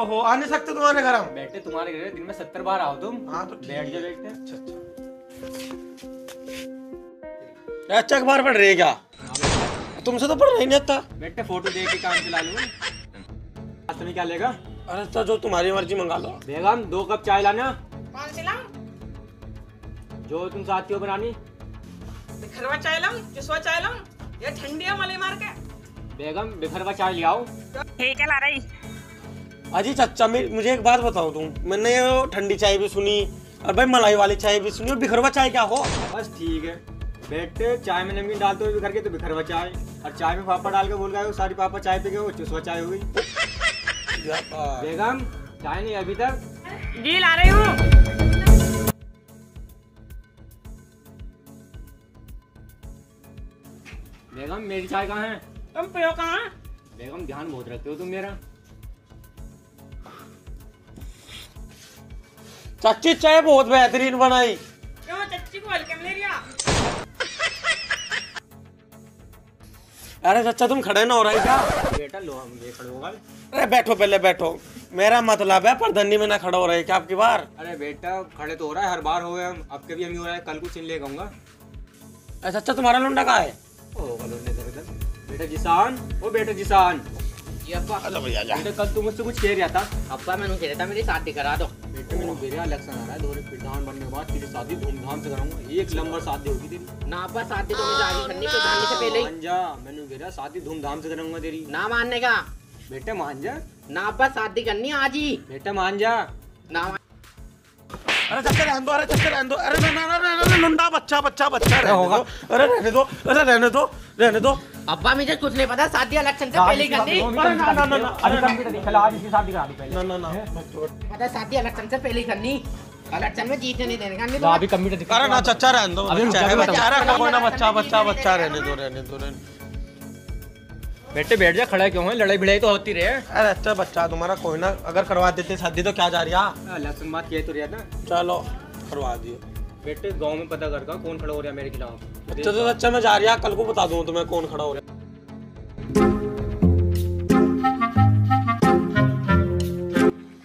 ओहो आ नहीं सकते तुम्हारे घर हम। बेटे तुम्हारे घर दिन में सत्तर बार आओ तुम। हाँ तो बैठ जाओ बैठते अच्छा अच्छा। अच्छा अखबार पढ़ रही है क्या? तुमसे तो पढ़ नहीं था बेटे फ़ोटो देख के काम चला लूँ। आज तुम्हें क्या लेगा? अरे तो जो तुम्हारी मर्ज़ी मंगा लो। बेगम दो कप चाय लाना। कौन सी लाऊं जो तुम चाहती हो बनानी। बिखरवा चाय लाऊं? जिसवा चाय लाऊं? ये ठंडी है मले मार के। बेगम बिखरवा चाय ले आओ। ठीक है ला रही। अजी चाचा मे- मुझे एक बात बताओ तुम। मैंने ये ठंडी चाय भी सुनी और भाई मलाई वाली चाय भी सुनी और बिखरवा चाय क्या हो? बस ठीक है। बेटे चाय में नमकीन डालते हुए बिखर के तो बिखरवा चाय। और चाय में पापा डाल के बोल गए सारी पापा चाय पी गए चुसवा चाय हो गई। बेगम चाय नहीं अभी तक। जी ला रही हूँ। बेगम मेरी चाय कहाँ है? तुम पियो कहाँ? बेगम ध्यान बहुत रखते हो तुम मेरा। चाची चाय बहुत बेहतरीन बनाई। क्यों चच्ची को हल्के में ले रिया अरे चाचा तुम खड़े ना हो रहे क्या? बेटा लो हम ये खड़े होगा। अरे बैठो पहले बैठो। मेरा मतलब है परधनी में ना खड़ा हो रहे क्या आपकी बार? अरे बेटा खड़े तो हो रहा है हर बार हो गए हम। अब के भी हम ही हो रहा है कल को चिन ले कहूँगा अरे चाचा तुम्हारा लुंडा कहाँ है? बेटा जिसान ओ बेटा जिसान। जी अब्बा हेलो भैया जा। बेटा कल तू मुझसे कुछ कह रहा था। अब्बा मैंने कह रहा था मेरी शादी करा दो। बेटे मैंने मेरा इलेक्शन आ रहा है दोनों प्रधान बनने के बाद तेरी शादी धूमधाम से कराऊँगा एक नंबर शादी होगी तेरी ना अब्बा शादी तो मुझे आगे करनी के जाने से पहले ही मान जा मैंने रहा शादी धूमधाम से कराऊँगा तेरी ना मानने का बेटे मान जा ना अब्बा शादी करनी आज ही बेटा मान जा ना अरे चक्कर रहने दो अरे चक्कर रहने दो अरे ना ना ना ना ना लुंडा बच्चा बच्चा बच्चा रहने दो अरे रहने दो अरे रहने दो रहने दो अब्बा मुझे कुछ नहीं पता शादी इलेक्शन से पहले ही करनी अरे ना ना ना ना। अरे ना चल आज इसकी शादी करा दो पहले। ना ना ना। पता शादी इलेक्शन से पहले ही करनी इलेक्शन में जीतने नहीं देने का नहीं तो तो अभी कंप्यूटर दिखा अरे ना चच्चा रहने दो अभी बच्चा है बच्चा कोई ना बच्चा बच्चा बच्चा रहने दो रहने दो रहने बेटे बैठ जा खड़ा क्यों है? लड़ाई भिड़ाई तो होती रहे अरे अच्छा बच्चा तुम्हारा कोई ना अगर करवा देते शादी तो क्या जा रही है? बात किए तो रहा था चलो करवा दियो। बेटे गाँव में पता कर कौन खड़ा हो रहा है मेरे खिलाफ। अच्छा तो अच्छा मैं जा रही है कल को बता दूँ तुम्हें कौन खड़ा हो रहा। है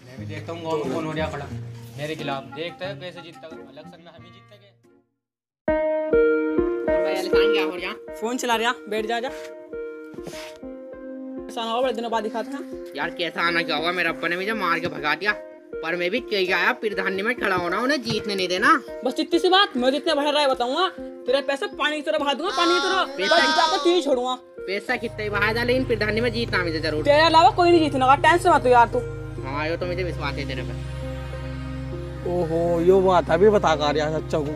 मैं भी देखता हूँ गाँव में कौन हो रहा खड़ा। मेरे खिलाफ देखते हैं कैसे जीतता इलेक्शन में हम ही हो रहा? फ़ोन चला रहा बैठ जा जा। हो बड़े दिनों बाद दिखा था यार कैसा आना क्या होगा? मेरे अब्बा ने मुझे मार के भगा दिया। पर मैं भी कही आया प्रधान में खड़ा होना उन्हें जीतने नहीं देना। बस इतनी सी बात मैं जितने बढ़ रहा है बताऊँगा। तेरे पैसे पानी की तरह बहा दूँगा पानी की तरह। तू ही छोड़ूँगा। पैसा कितना ही जाए लेकिन प्रधान में जीतना मुझे ज़रूर। तेरे अलावा कोई नहीं जीतने का टेंशन मत यार तू। हाँ ये तो मुझे विश्वास है तेरे पे ओहो यो बात अभी बता कर यार अच्छा को।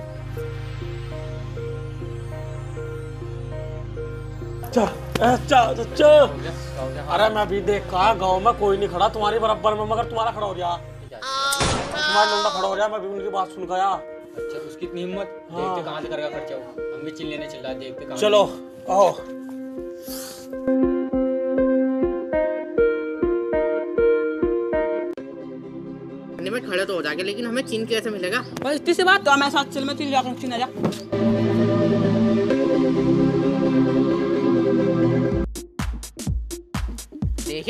अच्छा अच्छा अच्छा अरे मैं भी देख गाँव में कोई नहीं खड़ा तुम्हारी बराबर में मगर तुम्हारा खड़ा हो गया तुम्हारा लौंडा खड़ा हो गया मैं भी उनकी बात सुन गया। अच्छा उसकी इतनी हिम्मत? देखते कहाँ से करेगा खर्चा वो? हम भी चिल लेने चल रहा है, देखते कहाँ चलो आओ। में खड़े तो हो जाएँगे लेकिन हमें चिन्ह कैसे मिलेगा? बस इतनी सी बात तो मैं साथ चल मैं चल जाकर चिन्ह जा।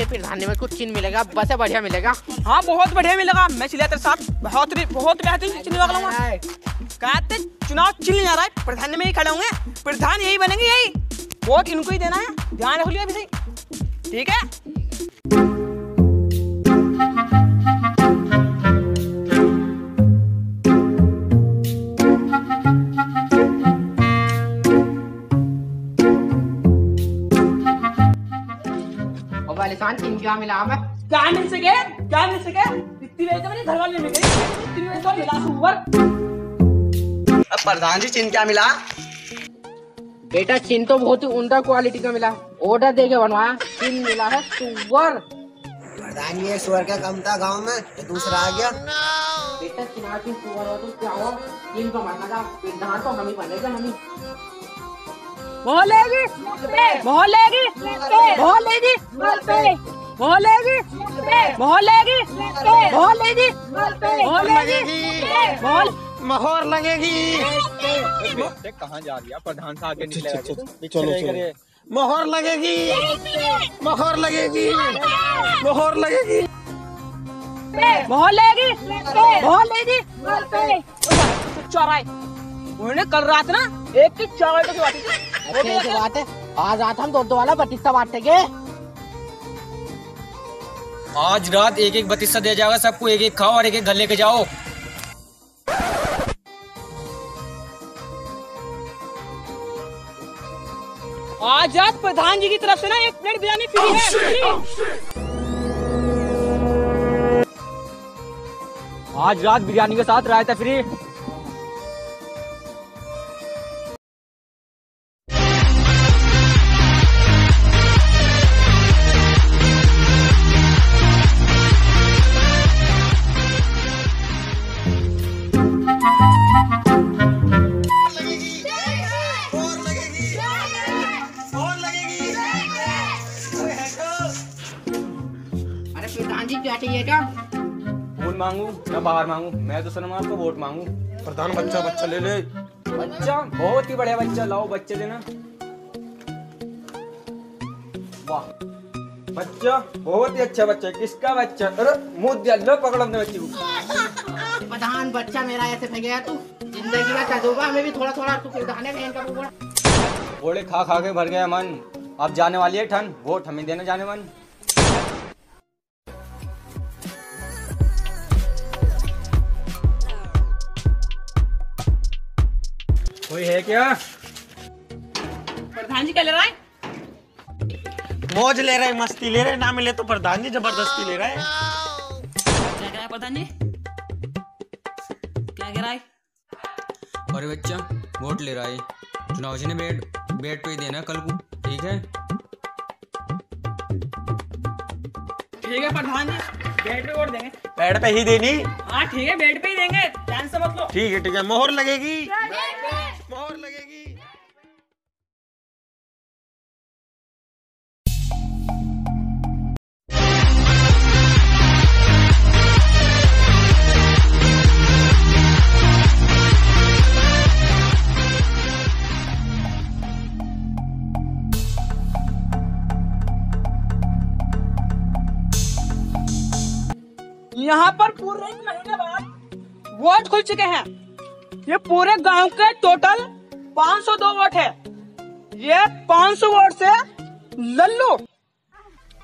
देखिए प्रधान में कुछ चीन मिलेगा बस बढ़िया मिलेगा। हाँ बहुत बढ़िया मिलेगा। मैं चलिए तेरे साथ बहुत बहुत बेहतरीन कहते चुनाव चिन्ह जा रहा है प्रधान में ही खड़े होंगे प्रधान यही बनेंगे यही। वोट इनको ही देना है ध्यान रख लिया अभी ठीक है? वालिसान क्या मिला हमें क्या मिल सके क्या मिल सके इतनी वजह से मेरे घर वाले मिल गई। इतनी वजह से मिला सुवर प्रधान जी चिन्ह क्या मिला? बेटा चिन्ह तो बहुत ही उमदा क्वालिटी का मिला। ऑर्डर दे के बनवाया। चिन्ह मिला है सुवर प्रधान जी सुअर का कम था गाँव में? ये दूसरा आ गया। बेटा चुनाव चिन्ह सुवर हो तो क्या हो? चिन्ह तो बनना था। प्रधान तो हम ही बनेगा हम ही। मोहल्लेगी मोहल्लेगी मोहल्लेगी मोहल्लेगी मोहल्लेगी मोहल्लेगी मोहल मोहर लगेगी। कहाँ जा रही है? प्रधान से आगे। निकलेगा चलो चलो। मोहर लगेगी। मोहर लगेगी। मोहर लगेगी। बहुत लेगी। बहुत लेगी। चौराहे। उन्होंने कल रात ना एक की चावल की बात अच्छी ऐसी बात। है आज रात हम दो दो वाला बत्तीसा बांटेंगे। आज रात एक एक बत्तीसा दे जाएगा सबको एक एक खाओ और एक एक घर लेके जाओ। आज रात प्रधान जी की तरफ़ से ना एक प्लेट बिरयानी फ्री है फ्री। आज रात बिरयानी के साथ रायता फ्री। मांगू या बाहर मांगू मैं तो सनमार को वोट मांगू। प्रधान बच्चा बच्चा ले ले। बच्चा बहुत ही बढ़िया बच्चा लाओ बच्चे देना। वाह बच्चा बहुत ही अच्छा बच्चा किसका बच्चा? अरे मुँह दिया लो पकड़ो अपने बच्चे को। प्रधान बच्चा मेरा ऐसे फेंकेगा तू ज़िंदगी का तजुर्बा हमें भी थोड़ा थोड़ा तू प्रधान है बहन का बुआ घोड़े खा खा के भर गया मन अब जाने वाली है ठन वोट हमें देना जाने मन। है क्या? प्रधान जी क्या ले रहा है? मौज ले रहे मस्ती ले रहे ना मिले तो प्रधान जी ज़बरदस्ती ले रहे क्या कह रहा है प्रधान जी क्या कह रहा है? अरे बच्चा वोट ले रहा है। चुनाव जी ने बेट बेट पे देना कल को ठीक है? ठीक है प्रधान जी बेड पे वोट देंगे। पेड़ पे ही देनी। हाँ ठीक है बेड पे ही देंगे ध्यान से मत लो। ठीक है ठीक है मोहर लगेगी। यहाँ पर पूरे एक महीने बाद वोट खुल चुके हैं। ये पूरे गाँव के टोटल 502 वोट है। ये 500 वोट से लल्लू।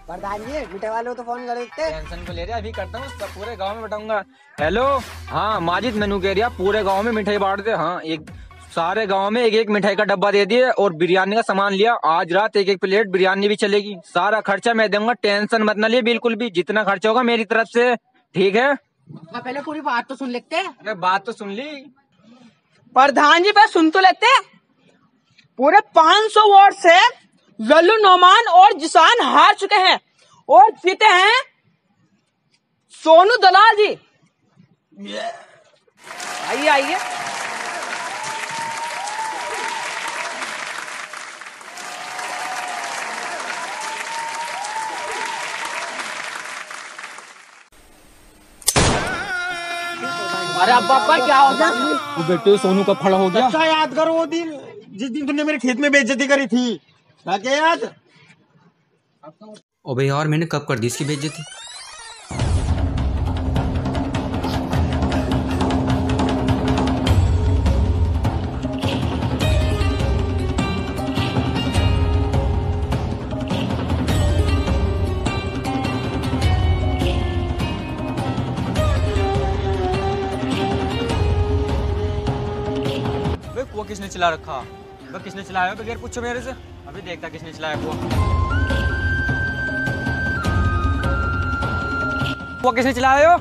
प्रधान जी मिठे वाले तो फ़ोन कर देते टेंशन को ले रहा अभी करता हूँ सब पूरे गाँव में बताऊँगा हेलो हाँ माजिद मेनू कह रिया पूरे गाँव में मिठाई बांट दे। हाँ एक सारे गाँव में एक एक मिठाई का डब्बा दे दिए और बिरयानी का सामान लिया। आज रात एक एक प्लेट बिरयानी भी चलेगी। सारा खर्चा मैं दूँगा टेंशन मत ना लिए बिल्कुल भी जितना खर्चा होगा मेरी तरफ़ से। ठीक है? हाँ, पहले पूरी बात तो सुन लेते हैं। अरे बात तो सुन ली। प्रधान जी पहले सुन तो लेते हैं। पूरे 500 वोट से लल्लू नोमान और जिसान हार चुके हैं और जीते हैं सोनू दलाल जी। आइए आइए। अरे अब पापा क्या हो? गया वो बेटे सोनू का फड़ा हो गया? अच्छा याद करो वो दिन जिस दिन तुमने मेरे खेत में बेइज्जती करी थी। क्या क्या याद भाई और मैंने कब कर दी इसकी बेइज्जती? चला रखा। बे किसने चलाया बगैर पूछो मेरे से? अभी देखता किसने चलाया कुआ कुआ किसने चलाया हो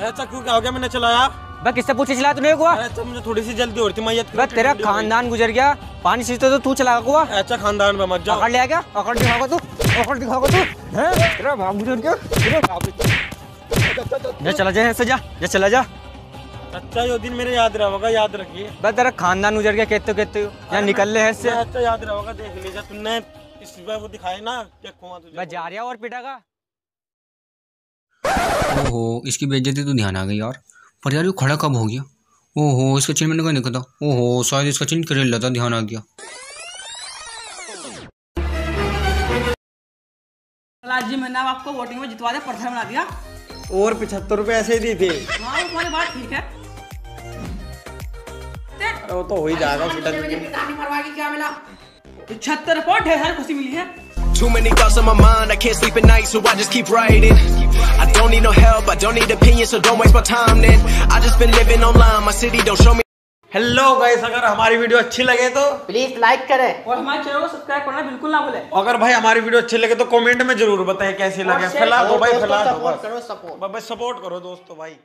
ऐसा क्यों क्या हो गया मैंने चलाया? बे किससे पूछे चलाया तूने कुआ ऐसा मुझे थोड़ी सी जल्दी हो रही थी मैयत बे तेरा खानदान गुजर गया। पानी सीते तो तू चला कुआ ऐसा खानदान में मत जाओ अकड़ लिया क्या अकड़ दिखाओगा तू। अकड़ दिखाओगा तू। हैं? तेरा बाप गुजर गया। तेरा बाप जा चला जा ऐसे जा। जा चला जा। अच्छा ये दिन मेरे याद रहेगा याद रखिए। बे तेरा खानदान गुजर गया कहते कहते यहाँ निकल ले ऐसे अच्छा याद रहेगा देख लीजिए तुमने इस बार वो दिखाए ना देखूँगा बे तुझे। जा रहा और पिटा का ओहो इसकी बेइज्जती तो ध्यान आ गई यार। पर यार ये खड़ा कब हो गया? ओहो इसका चिन्ह मैंने कहीं देखा था ओहो शायद इसका चिन्ह करेला था ध्यान आ गया। जी मैंने आपको वोटिंग में जितवा दिया प्रधान बना दिया। और पिछहत्तर रुपए ऐसे ही दी थे। हाँ वो बात ठीक है। अरे वो तो हो ही जाएगा उसी टाइम छहत्तर रिपोर्ट ढेर सारी खुशी मिली है। Too many thoughts on my mind, I can't sleep at night, so I just keep writing. I don't need no help, I don't need opinions, so don't waste my time then. I just been living online, my city don't show me. Hello guys अगर हमारी video अच्छी लगे तो? Please like करें। और हमारे channel को subscribe करना बिल्कुल ना भूले। अगर भाई हमारी वीडियो अच्छी लगे तो कमेंट में ज़रूर बताएँ कैसी लगे। फ़िलहाल तो भाई फ़िलहाल सपोर्ट करो सपोर्ट भाई सपोर्ट करो दोस्तों भाई।